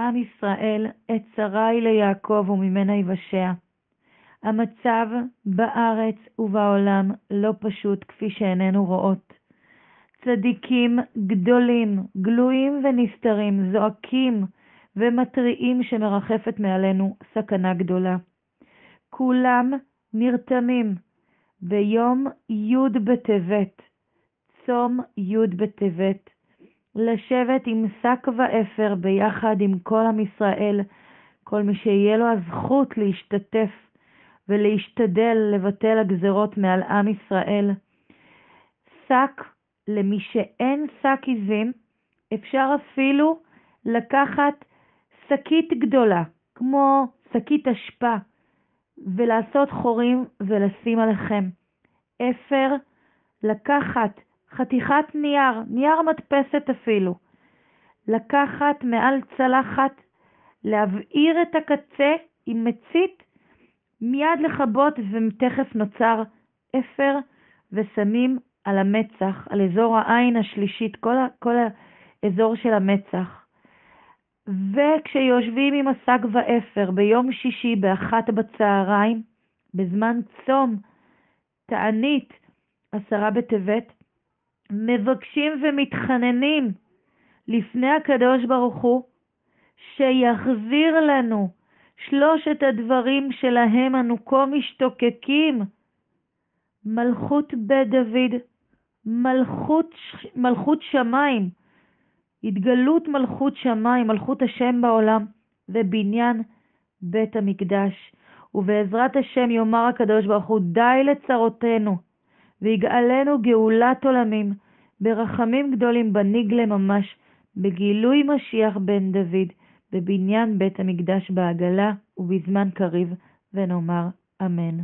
עם ישראל, עת צרה ליעקב וממנה יבשע. המצב בארץ ובעולם לא פשוט כפי שעינינו רואות. צדיקים גדולים, גלויים ונסתרים, זועקים ומתריעים שמרחפת מעלינו סכנה גדולה. כולם נרתמים ביום י' בטבת, צום י' בטבת, לשבת עם שק ואפר ביחד עם כל עם ישראל, כל מי שיהיה לו הזכות להשתתף ולהשתדל לבטל הגזרות מעל עם ישראל. שק, למי שאין שק עזים, אפשר אפילו לקחת שקית גדולה, כמו שקית אשפה, ולעשות חורים ולשים עליכם. אפר, לקחת חתיכת נייר, נייר מדפסת אפילו, לקחת מעל צלחת, להבעיר את הקצה עם מצית, מיד לכבות ותכף נוצר אפר ושמים על המצח, על אזור העין השלישית, כל, כל האזור של המצח. וכשיושבים עם השק ואפר ביום שישי באחת בצהריים, בזמן צום, תענית, עשרה בטבת, מבקשים ומתחננים לפני הקדוש ברוך הוא שיחזיר לנו שלושת הדברים שלהם אנו כה משתוקקים, מלכות בית דוד, מלכות, מלכות שמיים, התגלות מלכות שמיים, מלכות השם בעולם, ובניין בית המקדש. ובעזרת השם יאמר הקדוש ברוך הוא, די לצרותינו, ויגאלנו גאולת עולמים, ברחמים גדולים בניגלה ממש, בגילוי משיח בן דוד, בבניין בית המקדש בעגלה ובזמן קריב, ונאמר אמן.